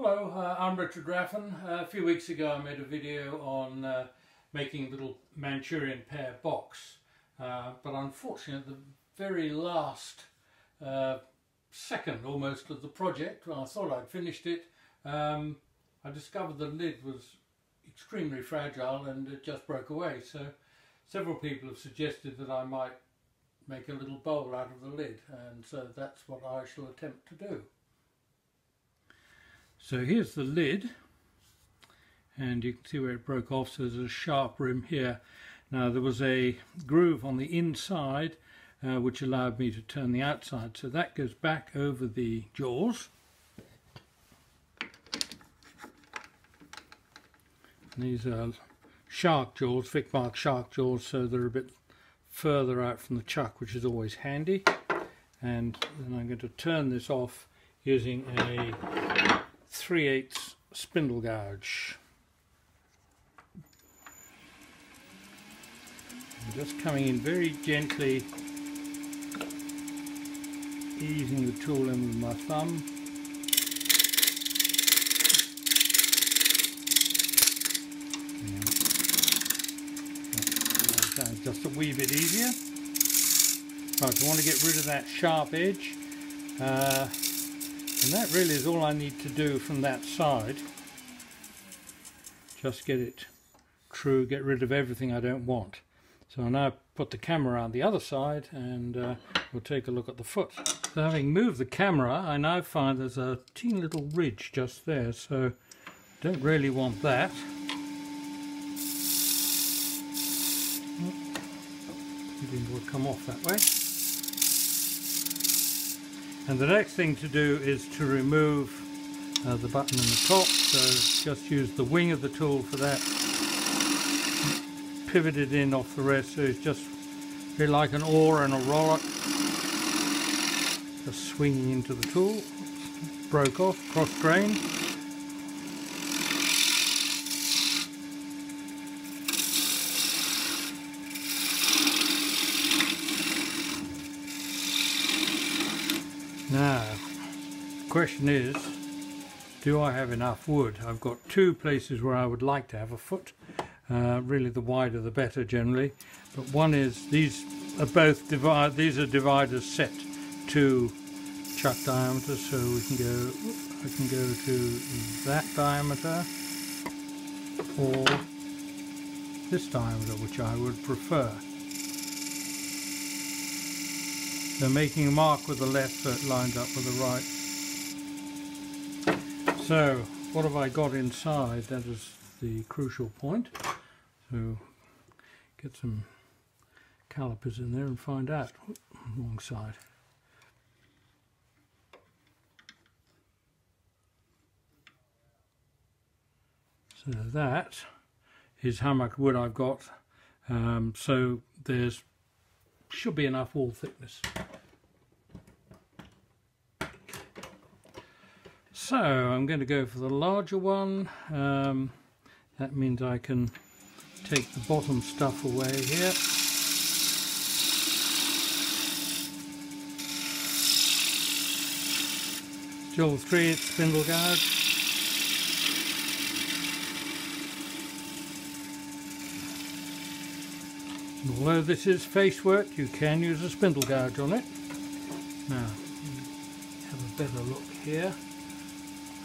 Hello, uh, I'm Richard Raffan. Uh, a few weeks ago I made a video on uh, making a little Manchurian pear box uh, but unfortunately at the very last uh, second almost of the project when I thought I'd finished it um, I discovered the lid was extremely fragile and it just broke away so several people have suggested that I might make a little bowl out of the lid and so that's what I shall attempt to do. So here's the lid and you can see where it broke off so there's a sharp rim here. Now there was a groove on the inside uh, which allowed me to turn the outside so that goes back over the jaws. And these are shark jaws, Vicmarc shark jaws so they're a bit further out from the chuck which is always handy and then I'm going to turn this off using a 3 8 spindle gouge. I'm just coming in very gently, easing the tool in with my thumb. just a wee bit easier. Right, I want to get rid of that sharp edge. Uh, and that really is all I need to do from that side. Just get it true, get rid of everything I don't want. So I now put the camera on the other side and uh, we'll take a look at the foot. So having moved the camera, I now find there's a teeny little ridge just there, so don't really want that. It will come off that way. And the next thing to do is to remove uh, the button on the top. So just use the wing of the tool for that. Pivot it in off the rest so it's just like an oar and a roller. Just swinging into the tool. Broke off, cross grain. Now, the question is, do I have enough wood? I've got two places where I would like to have a foot. Uh, really, the wider the better generally. But one is these are both divide. These are dividers set to chuck diameter, so we can go. I can go to that diameter or this diameter, which I would prefer. So making a mark with the left so it lines up with the right. So what have I got inside? That is the crucial point. So get some calipers in there and find out. Wrong side. So that is how much wood I've got. Um, so there's should be enough wall thickness. So I'm going to go for the larger one. Um, that means I can take the bottom stuff away here. Still 3 spindle gouge. Although this is face work, you can use a spindle gouge on it. Now, have a better look here.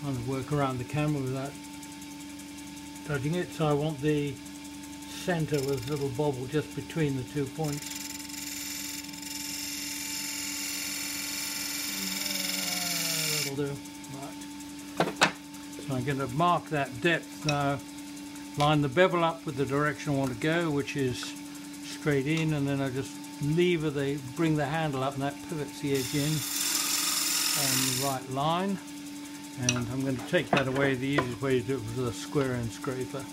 Trying to work around the camera without touching it. So I want the centre with a little bobble just between the two points. that'll do. Right. So I'm going to mark that depth now. Line the bevel up with the direction I want to go, which is straight in and then I just lever the bring the handle up and that pivots the edge in on the right line and I'm going to take that away. The easiest way to do it was with a square end scraper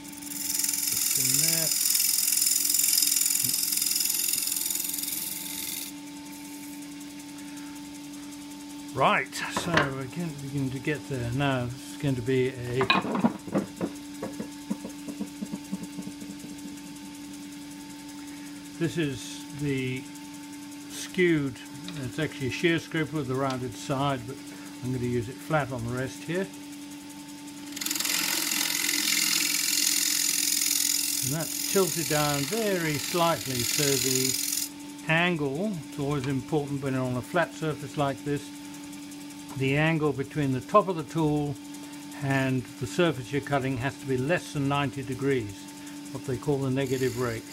right. So we're beginning to get there. Now is going to be a This is the skewed, it's actually a shear scraper with a rounded side, but I'm going to use it flat on the rest here. And that's tilted down very slightly so the angle, it's always important when on a flat surface like this, the angle between the top of the tool and the surface you're cutting has to be less than 90 degrees, what they call the negative rake.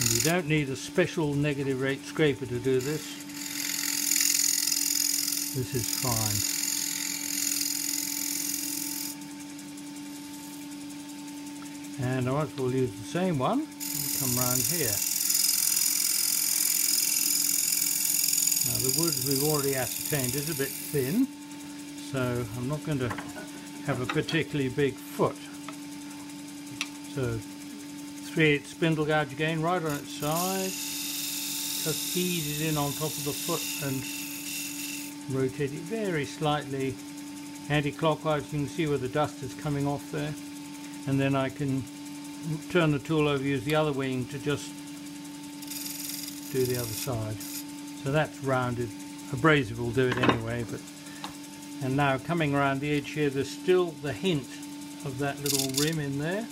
And you don't need a special negative rake scraper to do this. This is fine. and I might as well use the same one and come around here. Now the wood we've already ascertained is a bit thin so I'm not going to have a particularly big foot. So 3 8 spindle gouge again right on its side just ease it in on top of the foot and rotate it very slightly. Anti-clockwise you can see where the dust is coming off there. And then I can turn the tool over use the other wing to just do the other side. So that's rounded. Abrasive will do it anyway but and now coming around the edge here there's still the hint of that little rim in there.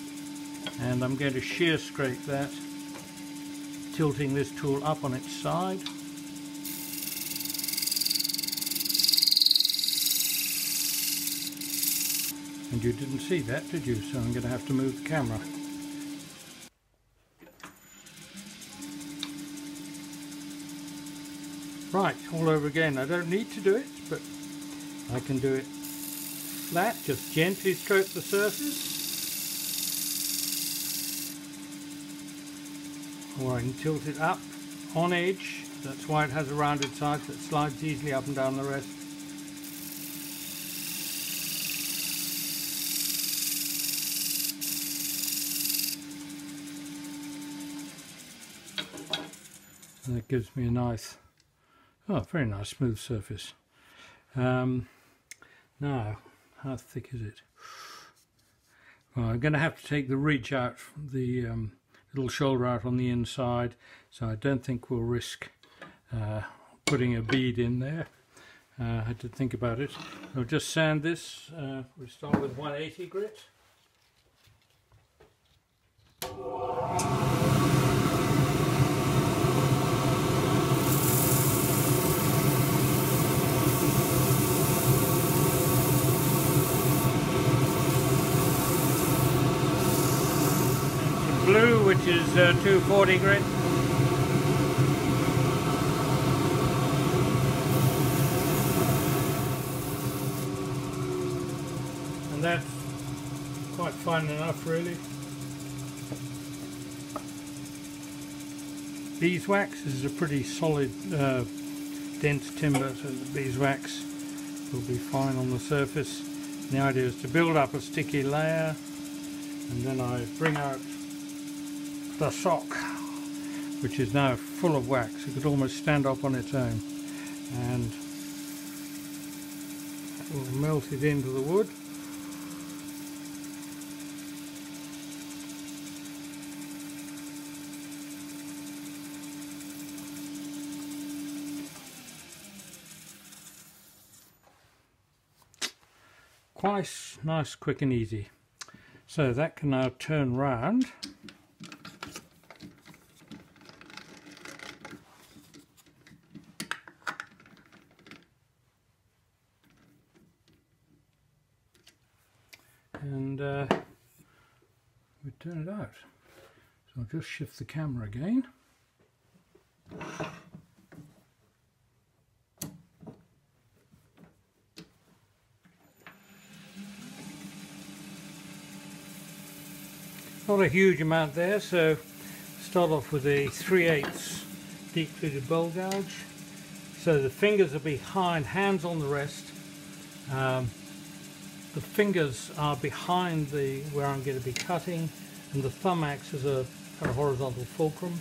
And I'm going to shear scrape that tilting this tool up on its side And you didn't see that, did you? So I'm going to have to move the camera. Right, all over again. I don't need to do it, but I can do it flat. Just gently stroke the surface. Or I can tilt it up on edge. That's why it has a rounded side that slides easily up and down the rest. And that gives me a nice oh very nice smooth surface. Um, now how thick is it? Well, I'm going to have to take the ridge out the um, little shoulder out on the inside so I don't think we'll risk uh, putting a bead in there. Uh, I had to think about it. I'll just sand this uh, we start with 180 grit blue, which is uh, 240 grit. And that's quite fine enough really. Beeswax is a pretty solid uh, dense timber so the beeswax will be fine on the surface. The idea is to build up a sticky layer and then I bring out the sock which is now full of wax. It could almost stand up on its own. And we'll melt it into the wood. Quite nice quick and easy. So that can now turn round and uh, turn it out. So I'll just shift the camera again. Not a huge amount there, so start off with a 3 8 deep fluted bowl gouge. So the fingers are behind, hands on the rest. Um, the fingers are behind the where I'm going to be cutting and the thumb acts as a, a horizontal fulcrum.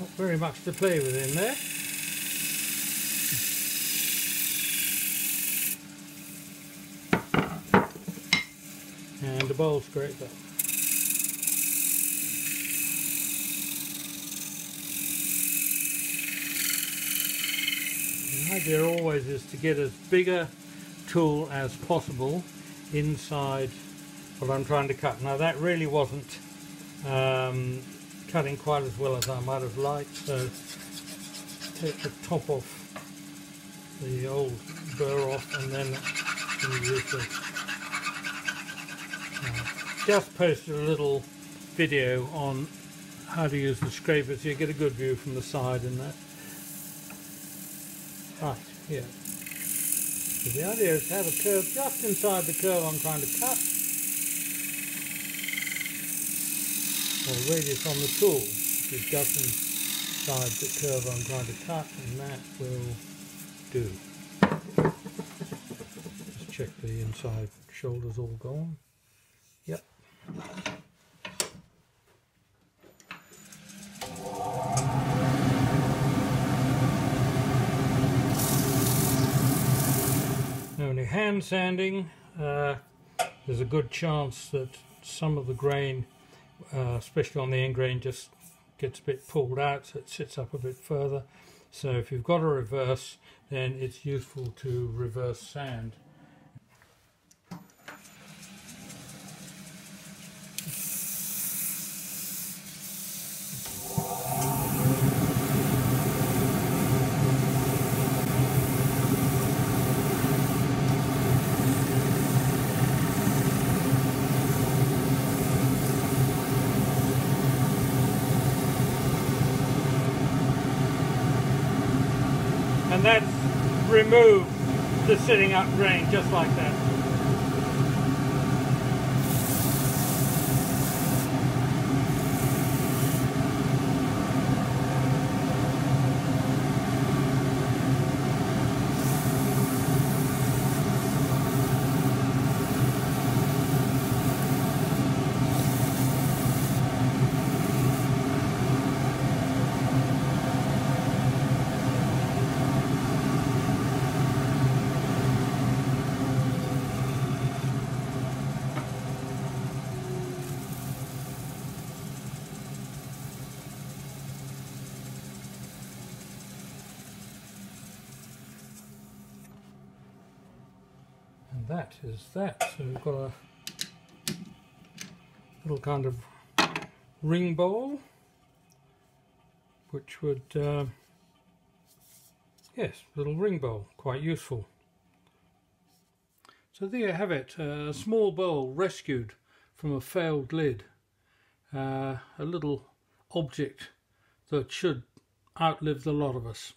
Not very much to play with in there. and a bowl scraper. Idea always is to get as big a tool as possible inside what I'm trying to cut. Now that really wasn't um, cutting quite as well as I might have liked, so take the top off the old burr off and then uh, just posted a little video on how to use the scraper so you get a good view from the side and that. Here. So the idea is to have a curve just inside the curve I'm trying to cut. Or radius on the tool is just inside the curve I'm trying to cut and that will do. Just check the inside shoulders all gone. Yep. Hand sanding, uh, there's a good chance that some of the grain, uh, especially on the end grain, just gets a bit pulled out so it sits up a bit further. So if you've got a reverse, then it's useful to reverse sand. and that's removed the sitting up grain just like that. That is that. So we've got a little kind of ring bowl, which would, uh, yes, little ring bowl, quite useful. So there you have it, a small bowl rescued from a failed lid. Uh, a little object that should outlive the lot of us.